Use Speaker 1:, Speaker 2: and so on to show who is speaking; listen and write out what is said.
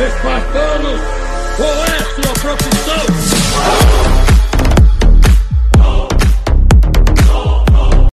Speaker 1: Espartanos, qual é a sua profissão?